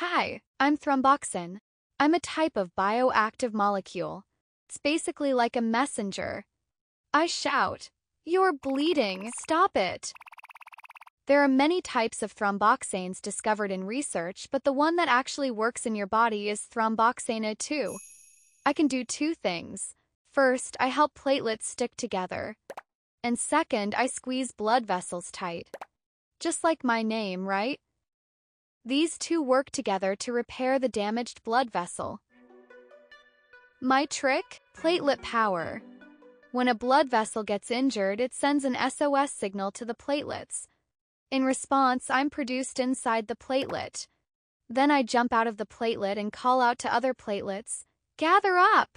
Hi, I'm thromboxane. I'm a type of bioactive molecule. It's basically like a messenger. I shout, You're bleeding! Stop it! There are many types of thromboxanes discovered in research, but the one that actually works in your body is thromboxane A2. I can do two things. First, I help platelets stick together. And second, I squeeze blood vessels tight. Just like my name, right? These two work together to repair the damaged blood vessel. My trick? Platelet power. When a blood vessel gets injured, it sends an SOS signal to the platelets. In response, I'm produced inside the platelet. Then I jump out of the platelet and call out to other platelets, Gather up!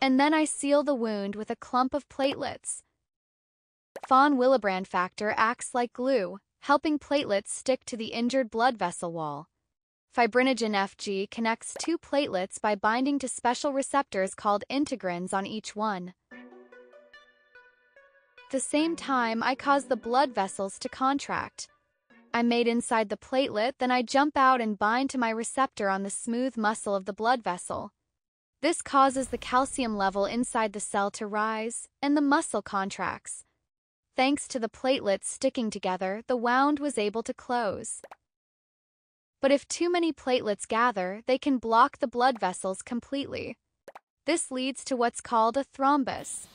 And then I seal the wound with a clump of platelets. Von Willebrand factor acts like glue, helping platelets stick to the injured blood vessel wall. Fibrinogen FG connects two platelets by binding to special receptors called integrins on each one. At the same time, I cause the blood vessels to contract. I'm made inside the platelet, then I jump out and bind to my receptor on the smooth muscle of the blood vessel. This causes the calcium level inside the cell to rise, and the muscle contracts. Thanks to the platelets sticking together, the wound was able to close. But if too many platelets gather, they can block the blood vessels completely. This leads to what's called a thrombus.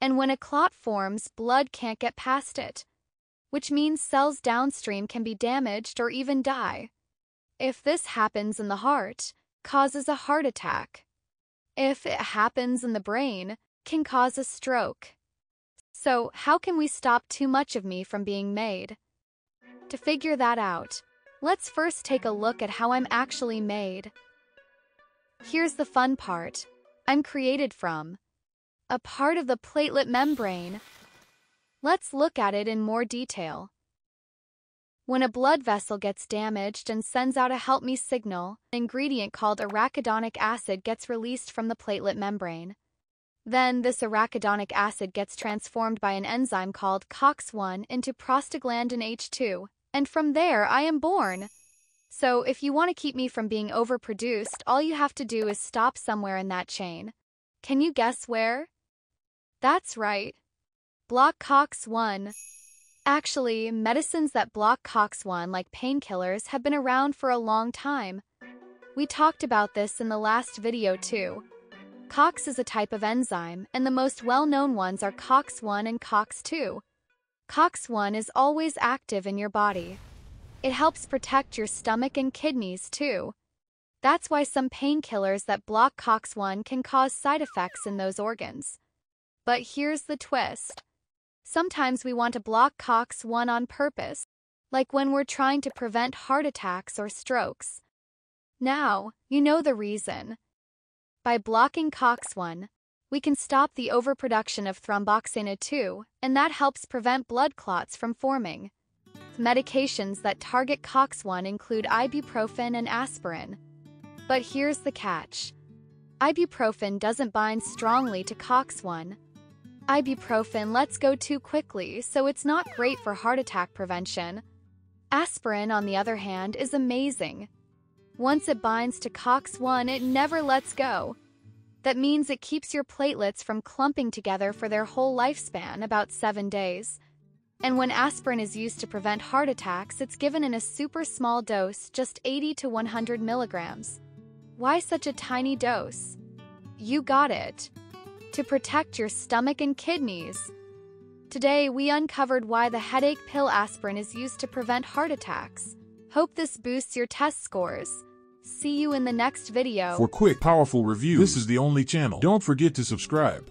And when a clot forms, blood can't get past it, which means cells downstream can be damaged or even die. If this happens in the heart, causes a heart attack. If it happens in the brain, can cause a stroke. So, how can we stop too much of me from being made? To figure that out, let's first take a look at how I'm actually made. Here's the fun part. I'm created from a part of the platelet membrane. Let's look at it in more detail. When a blood vessel gets damaged and sends out a help me signal, an ingredient called arachidonic acid gets released from the platelet membrane. Then this arachidonic acid gets transformed by an enzyme called COX-1 into prostaglandin H2, and from there I am born. So if you want to keep me from being overproduced, all you have to do is stop somewhere in that chain. Can you guess where? That's right. Block COX-1. Actually, medicines that block COX-1 like painkillers have been around for a long time. We talked about this in the last video too. COX is a type of enzyme, and the most well-known ones are COX-1 and COX-2. COX-1 is always active in your body. It helps protect your stomach and kidneys, too. That's why some painkillers that block COX-1 can cause side effects in those organs. But here's the twist. Sometimes we want to block COX-1 on purpose, like when we're trying to prevent heart attacks or strokes. Now, you know the reason. By blocking COX-1, we can stop the overproduction of thromboxane 2, and that helps prevent blood clots from forming. Medications that target COX-1 include ibuprofen and aspirin. But here's the catch. Ibuprofen doesn't bind strongly to COX-1. Ibuprofen lets go too quickly, so it's not great for heart attack prevention. Aspirin, on the other hand, is amazing. Once it binds to COX-1, it never lets go. That means it keeps your platelets from clumping together for their whole lifespan, about seven days. And when aspirin is used to prevent heart attacks, it's given in a super small dose, just 80 to 100 milligrams. Why such a tiny dose? You got it. To protect your stomach and kidneys. Today, we uncovered why the headache pill aspirin is used to prevent heart attacks. Hope this boosts your test scores. See you in the next video. For quick, powerful reviews, this is the only channel. Don't forget to subscribe.